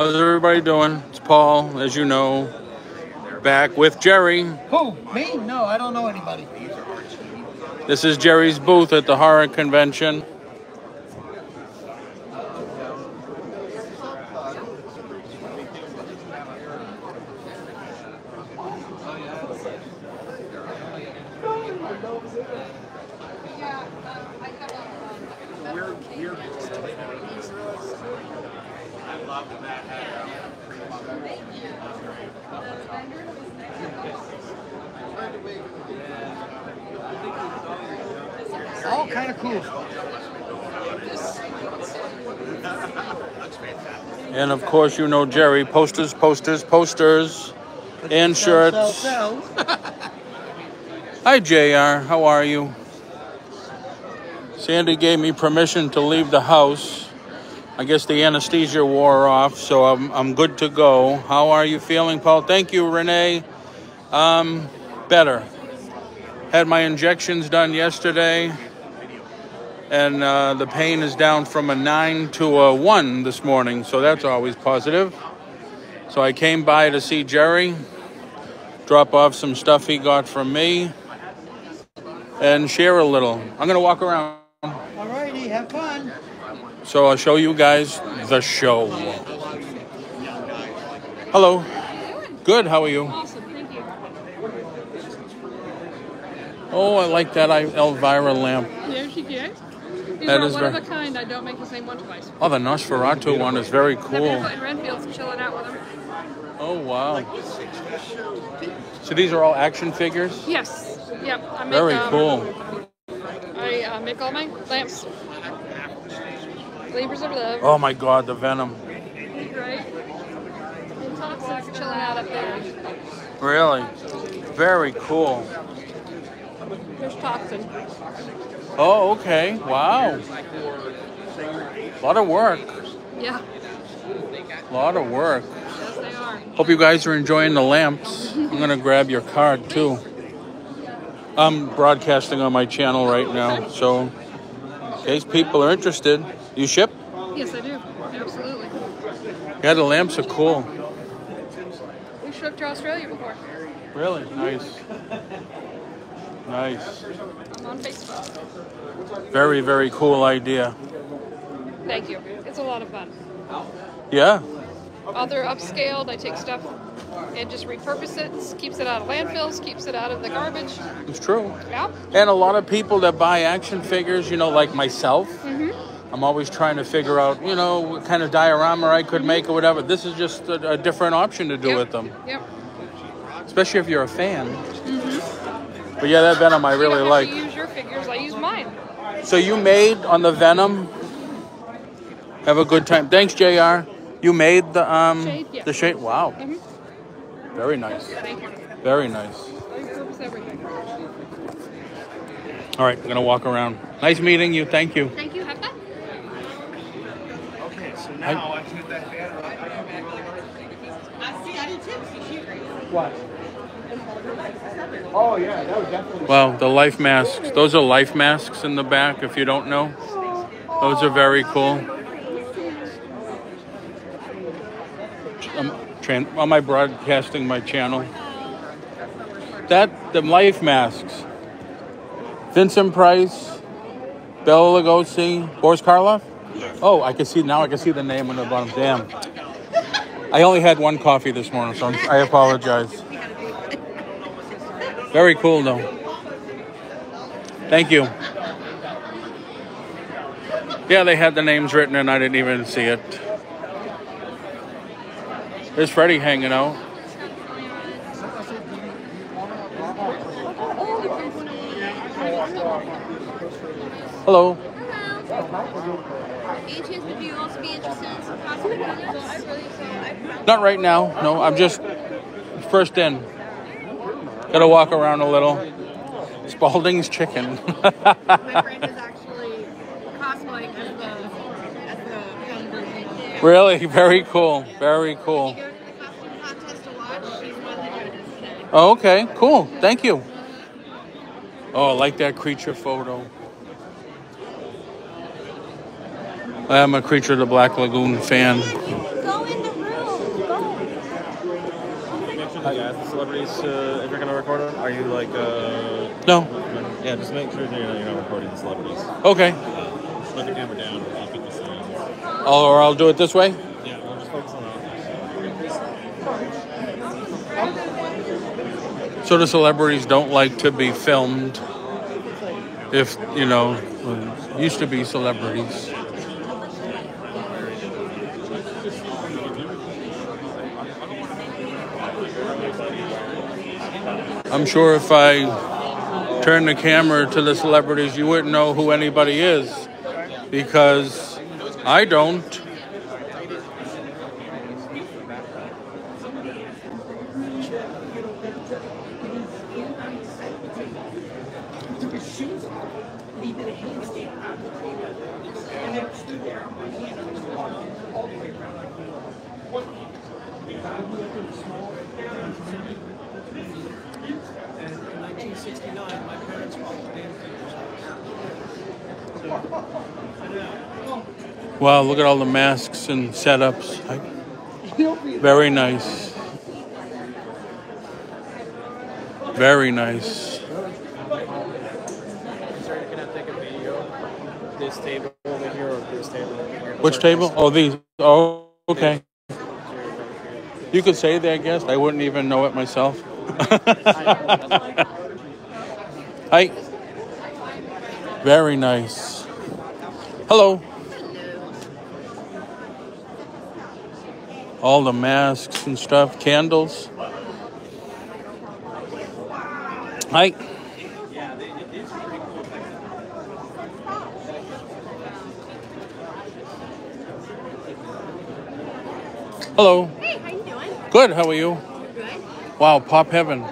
How's everybody doing? It's Paul, as you know, back with Jerry. Who? Me? No, I don't know anybody. This is Jerry's booth at the horror convention. All kind of cool. And of course, you know Jerry. Posters, posters, posters, and Sell, shirts. sell, sell. Hi, JR. How are you? Sandy gave me permission to leave the house. I guess the anesthesia wore off, so I'm, I'm good to go. How are you feeling, Paul? Thank you, Renee. Um, better. Had my injections done yesterday, and uh, the pain is down from a 9 to a 1 this morning, so that's always positive. So I came by to see Jerry, drop off some stuff he got from me, and share a little. I'm going to walk around. Alrighty, have fun. So I'll show you guys the show. Hello. Good. How are you? Awesome, thank you. Oh, I like that Elvira lamp. Yeah, she did. These That are is one of very- a kind. I don't make the same one twice. Oh, the Nosferatu one is very cool. people in Renfield's chilling out with them. Oh, wow. So these are all action figures? Yes. Yep. I make, Very um, cool. I uh, make all my lamps. Labors of love. Oh my god, the Venom. Right. And chilling out up there. Really? Very cool. There's Toxin. Oh, okay. Wow. A lot of work. Yeah. A lot of work. Yes, they are. Hope you guys are enjoying the lamps. I'm gonna grab your card too. I'm broadcasting on my channel right now, so in case people are interested, you ship? Yes, I do. Absolutely. Yeah, the lamps are cool. We shipped to Australia before. Really nice. Nice. I'm on Facebook. Very, very cool idea. Thank you. It's a lot of fun. Yeah. Other upscaled. I take stuff and just repurpose it. Keeps it out of landfills. Keeps it out of the garbage. It's true. Yeah. And a lot of people that buy action figures, you know, like myself. I'm always trying to figure out, you know, what kind of diorama I could make or whatever. This is just a, a different option to do Yep. with them, Yep. especially if you're a fan. Mhm. But yeah, that Venom I you really don't like. to use your figures. I use mine. So you made on the Venom. Have a good time. Thanks, Jr. You made the um Shade, yeah. the shade. Wow, Mhm. very nice, you. very nice. I repurpose everything. All right, I'm gonna walk around. Nice meeting you. Thank you. Thank you. Have fun. Okay, so now I put that banner up. What? Oh yeah, that was definitely. Well, the life masks. Those are life masks in the back. If you don't know, those are very cool. I'm, tran- am I broadcasting my channel? That the life masks. Vincent Price, Bela Lugosi, Boris Karloff. Oh, I can see now. I can see the name on the bottom. Damn. I only had one coffee this morning, so I'm, I apologize. Very cool, though. Thank you. Yeah, they had the names written, and I didn't even see it. There's Freddie hanging out. Hello. Any chance would you also be interested in some possible colors? Not right now. No, I'm just first in. Gotta walk around a little. Spaulding's chicken. My friend is actually cosplaying as the as the young version. really, very cool. Very cool. Go to the costume contest to watch. She's won the judges today. Oh, okay, cool. Thank you. Oh, I like that creature photo. I am a Creature of the Black Lagoon fan. Go in the room. something to ask the celebrities uh, if you're gonna record them? Are you like uh? No. Yeah, just make sure that you're not, you're not recording the celebrities. Okay. Just put the camera down. I'll keep the sound. Or I'll do it this way. Yeah, we'll just focus on that. So the celebrities don't like to be filmed. If you know, used to be celebrities. I'm sure if I turn the camera to the celebrities, you wouldn't know who anybody is because I don't. Wow, look at all the masks and setups. Very nice. Very nice. This table over here. Which table? Oh, these. Oh, okay. You could say that, I guess. I wouldn't even know it myself. Hi. Very nice. Hello. All the masks and stuff, candles. Hi. Hello. Hey, how you doing? Good. How are you? Good. Wow, pop heaven.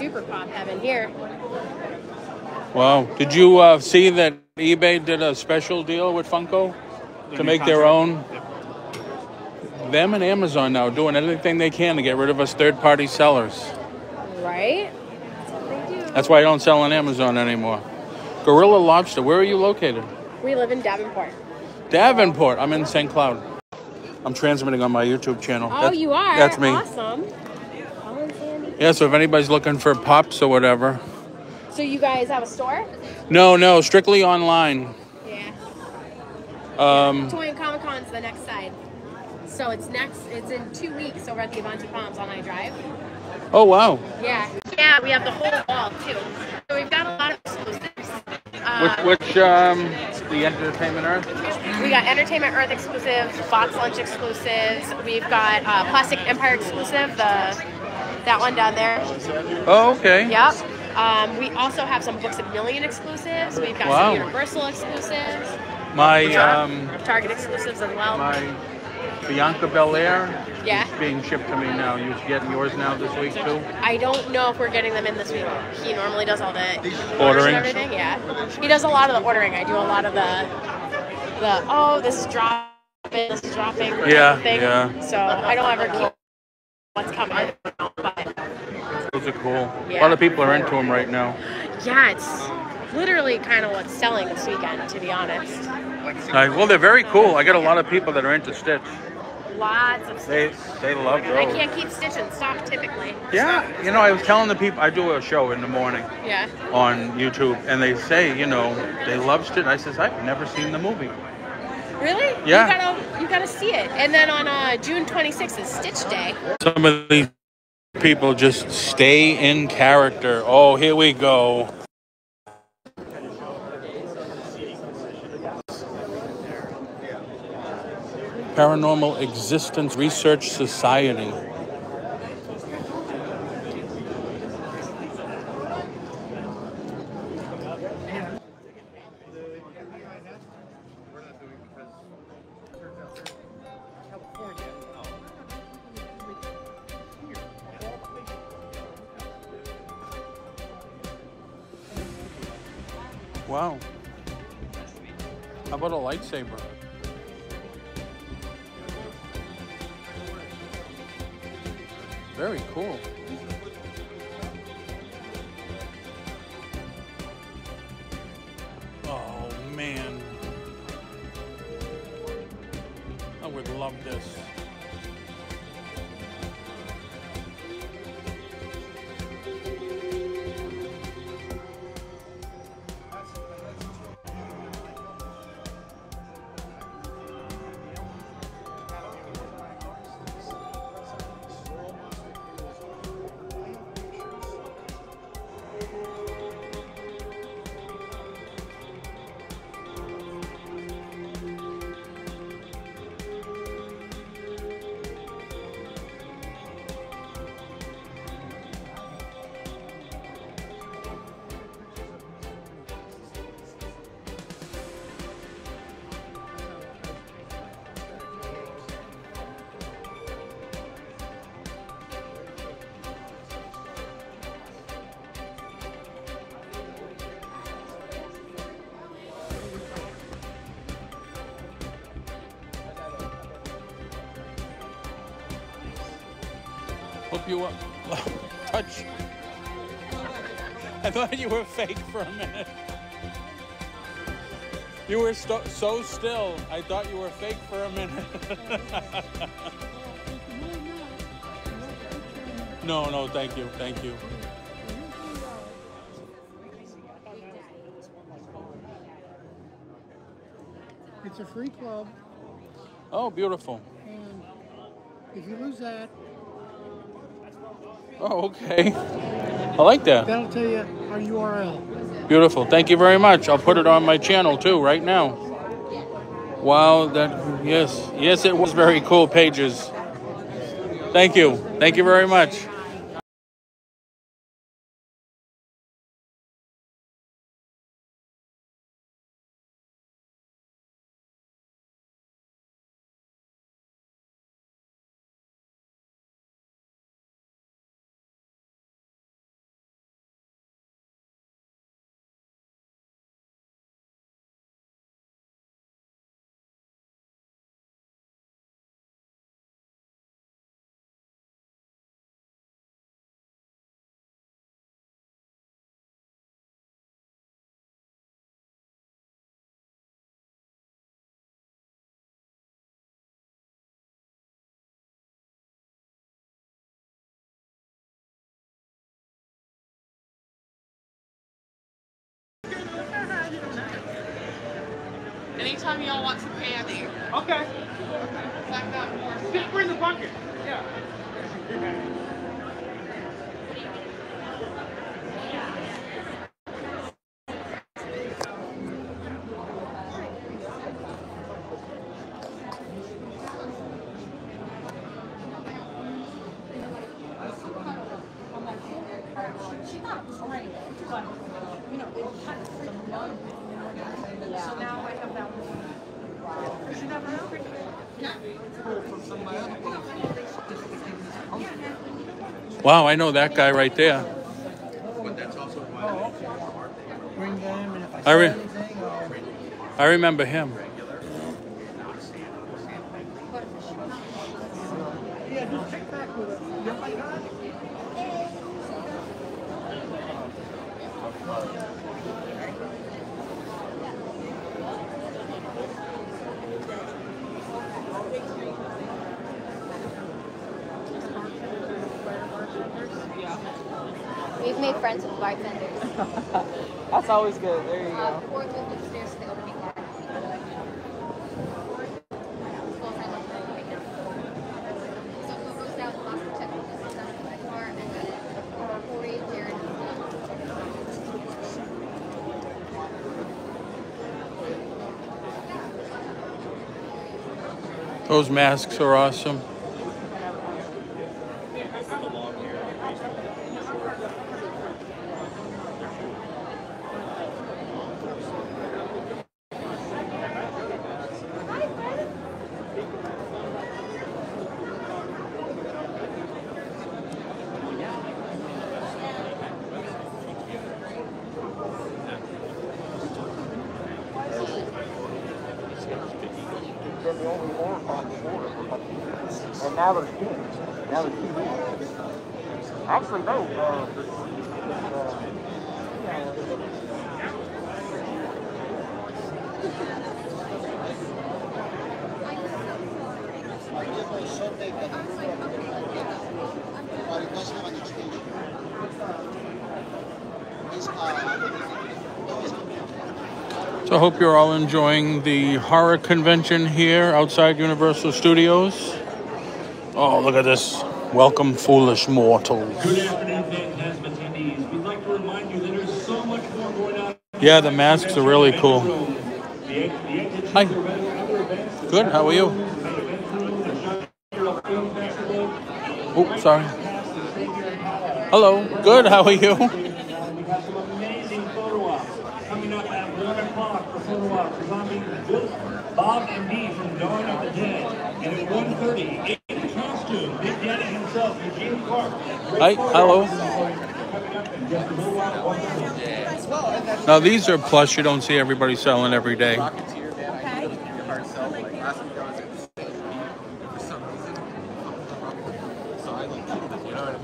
Super pop heaven here. Wow. Did you uh, see that eBay did a special deal with Funko to make their own? Them and Amazon now doing everything they can to get rid of us third-party sellers. Right? That's what they do. That's why I don't sell on Amazon anymore. Gorilla Lobster. Where are you located? We live in Davenport. Davenport. I'm in St. Cloud. I'm transmitting on my YouTube channel. Oh, That's- you are? That's me. Awesome. Yeah. So if anybody's looking for pops or whatever, So you guys have a store? no, no, strictly online. Yeah. Um, Toy and Comic Con's the next side. So it's next. It's in two weeks over at the Avanti Palms on I Drive. oh wow. Yeah. Yeah, we have the whole wall too. So we've got a lot of exclusives. Uh, Which, which um, the Entertainment Earth? We got Entertainment Earth exclusives, Box Lunch exclusives. We've got uh, Plastic Empire exclusive, the that one down there. Oh, okay. Yep. Um, we also have some Books a Million exclusives. We've got Wow. some Universal exclusives, My um, Target exclusives as well. my Bianca Belair Yeah. is being shipped to me now. You're getting yours now this week too? I don't know if we're getting them in this week. He normally does all the Ordering? and everything. Yeah. He does a lot of the ordering. I do a lot of the the oh this is dropping, this is dropping. Yeah, thing. yeah. So I don't ever keep what's coming. But Those are cool. A lot of people are into them right now. yeah, it's literally kind of what's selling this weekend, to be honest. Uh, well, they're very cool. I got a lot of people that are into Stitch. Lots of They they love I can't keep Stitch in stock typically. Yeah, you know, I was telling the people I do a show in the morning Yeah. on YouTube, and they say, you know, they love Stitch. I says, I've never seen the movie. Really? Yeah. You gotta you gotta see it. And then on uh, June 26th is Stitch Day. Some of these people just stay in character. Oh, here we go. Paranormal Existence Research Society. Wow. How about a lightsaber? Very cool. Oh man. I would love this. Hope you uh, touch. I thought you were fake for a minute. You were sto- so still. I thought you were fake for a minute. no, no, thank you, thank you. It's a free club, Oh, beautiful. and if you lose that, Oh, okay. I like that. that'll tell you our URL. Beautiful. Thank you very much. I'll put it on my channel too right now. Wow, that yes. Yes, it was very cool pages. Thank you. Thank you very much. Anytime y'all want some candy. Okay. I've got more Just bring the bucket. Yeah. Wow, I know that guy right there. Bring them, and if I I re- I'll I remember him. Yeah, just check back with it. You got my card? We've made friends with bartenders. That's always good. There you Uh, go. fourth lift upstairs to the opening bar. School friend lives there right now. So who goes down, lost the check, goes down to the bar, and then Corey, Jared, Those masks are awesome. Been the only war on before. And now there's kids. Now there's TV. Actually, no. Uh, the, uh, So I hope you're all enjoying the horror convention here outside Universal Studios. Oh, look at this. Welcome, foolish mortals. Good afternoon, Fantasm attendees. We'd like to remind you that there's so much more going on. Yeah, the masks are really cool. The, the exit Hi. to other events. Good, how are you? The event room, the Shire Film Festival. Oh, sorry. Hello. Good, how are you? We have some amazing photo ops coming up at 1 o'clock for photo op presenting Bill, Bob and Dee from Dawn of the Dead. And at 1.30, in costume, Big Daddy himself, Eugene Clark. Hi, hello. Coming up in just a little while, 1:30. Now these are plush you don't see everybody selling every day. Rocketeer, man, I get your heart self. Like last week I was at the station for some reason. So I like, you know what I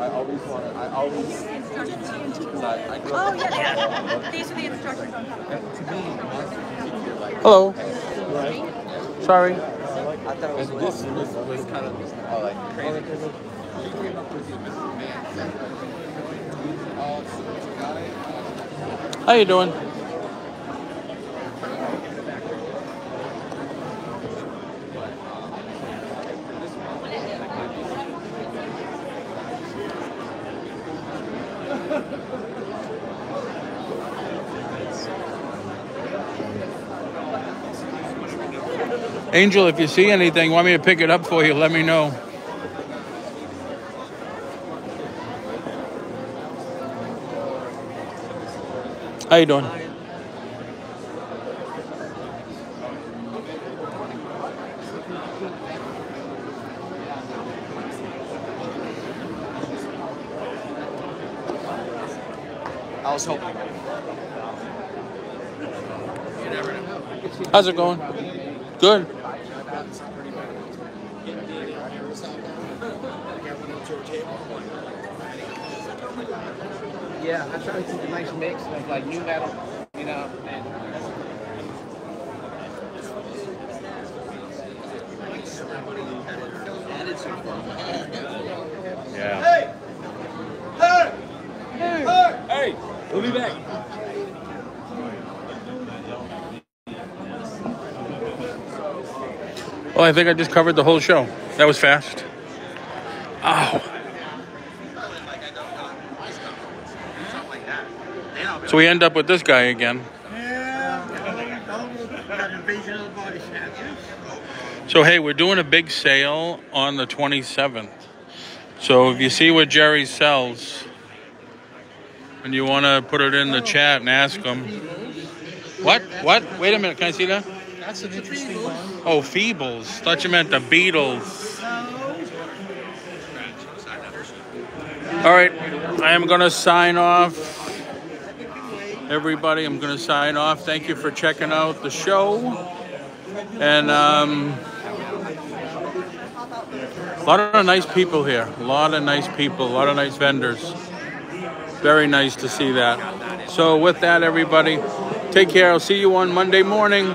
I always want to. I always. Because I, I grew Oh, up. yeah, yeah. These are the instructions Hello. Sorry. I thought it was this was, kind of like crazy. Came up with Mrs. How you doing? Angel, if you see anything, want me to pick it up for you, let me know. How you doing? I was hoping. How's it going? Good. Yeah, I try to keep a nice mix of like new metal, you know, and Yeah. Hey! Hey! Hey! Hey, we'll be back. Well, I think I just covered the whole show. That was fast. Ow. So we end up with this guy again. Invasion of the body snatchers. So hey, we're doing a big sale on the 27th. So if you see what Jerry sells, and you want to put it in the chat and ask him, what? What? Wait a minute. Can I see that? That's an interesting one. Oh, Feebles. Thought you meant the Beatles. All right, I am going to sign off. Everybody, I'm going to sign off. Thank you for checking out the show. And um, a lot of nice people here. A lot of nice people. A lot of nice vendors. Very nice to see that. So, with that, everybody, take care. I'll see you on Monday morning.